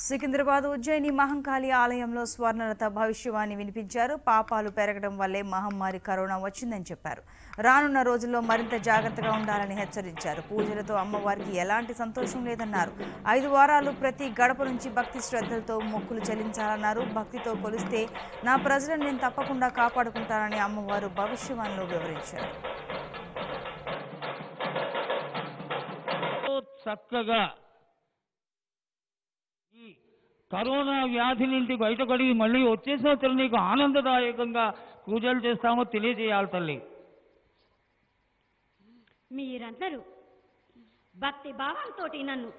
సికింద్రాబాద్ ఉజ్జయిని మహంకాళి ఆలయంలో స్వర్ణలత భవిష్యవాణి వినిపించారు. పాపాలు పెరగడం వల్లే మహమ్మారి కరోనా వచ్చిందని చెప్పారు. రానున్న రోజుల్లో మరింత జాగ్రత్తగా ఉండాలని హెచ్చరించారు. పూజలతో అమ్మవారికి ఎలాంటి సంతోషం లేదన్నారు. ఐదు వారాలు ప్రతి గడప నుంచి భక్తి శ్రద్ధలతో మొక్కులు చెల్లించాలన్నారు. భక్తితో కొలిస్తే నా ప్రజలను నేను తప్పకుండా కాపాడుకుంటానని అమ్మవారు భవిష్యవాణిలో వివరించారు. చక్కగా కరోనా వ్యాధి నుండి బయటపడి మళ్ళీ వచ్చేసిన తల్లి నీకు ఆనందదాయకంగా పూజలు చేస్తామో తెలియజేయాలి తల్లి. మీరందరూ భక్తి భావంతో నన్ను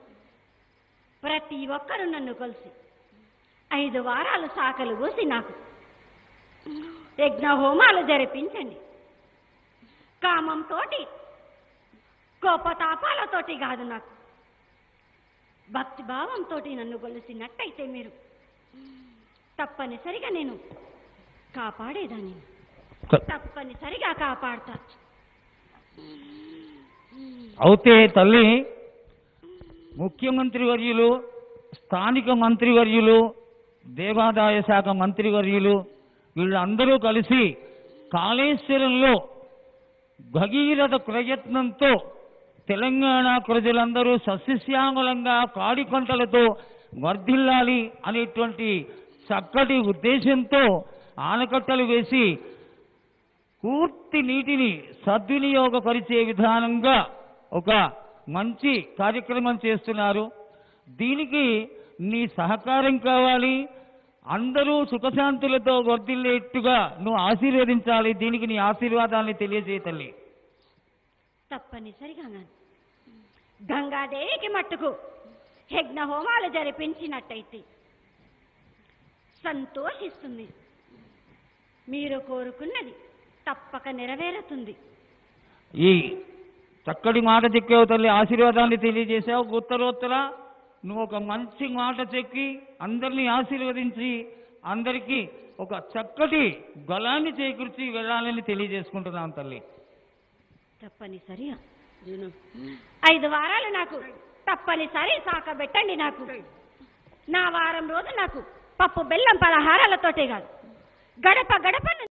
ప్రతి ఒక్కరూ నన్ను కలిసి ఐదు వారాలు సాకలు పోసి నాకు యజ్ఞ హోమాలు జరిపించండి. కామంతోటి కోపతాపాలతోటి కాదు నాకు. భక్తి భావంతో నన్ను గొలిసినట్టయితే మీరు తప్పనిసరిగా నేను కాపాడేదాన్ని. తప్పనిసరిగా కాపాడతా. అయితే తల్లి ముఖ్యమంత్రి వర్యులు స్థానిక మంత్రివర్యులు దేవాదాయ శాఖ మంత్రివర్యులు వీళ్ళందరూ కలిసి కాళేశ్వరంలో భగీరథ ప్రయత్నంతో తెలంగాణ ప్రజలందరూ సస్యశ్యామలంగా కాడికొంటలతో వర్ధిల్లాలి అనేటువంటి చక్కటి ఉద్దేశంతో ఆనకట్టలు వేసి పూర్తి నీటిని సద్వినియోగపరిచే విధానంగా ఒక మంచి కార్యక్రమం చేస్తున్నారు. దీనికి నీ సహకారం కావాలి. అందరూ సుఖశాంతులతో వర్ధిల్లేట్టుగా నువ్వు ఆశీర్వదించాలి. దీనికి నీ ఆశీర్వాదాన్ని తెలియజేయ తల్లి. తప్పనిసరిగా గంగాదేవికి మట్టుకు యజ్ఞ హోమాలు జరిపించినట్టయితే సంతోషిస్తుంది. మీరు కోరుకున్నది తప్పక నెరవేరుతుంది. ఈ చక్కటి మాట చెక్కావు తల్లి ఆశీర్వాదాన్ని తెలియజేశావు. ఉత్తరోత్తర నువ్వు ఒక మంచి మాట చెక్కి అందరినీ ఆశీర్వదించి అందరికీ ఒక చక్కటి బలాన్ని చేకూర్చి వెళ్ళాలని తెలియజేసుకుంటున్నాను తల్లి. తప్పనిసరిగా. ఐదు వారాలు నాకు. తప్పనిసరి సాకబెట్టండి నాకు. నా వారం రోజు నాకు. పప్పు బెల్లం పలహారాలతోటే కాదు. గడప గడప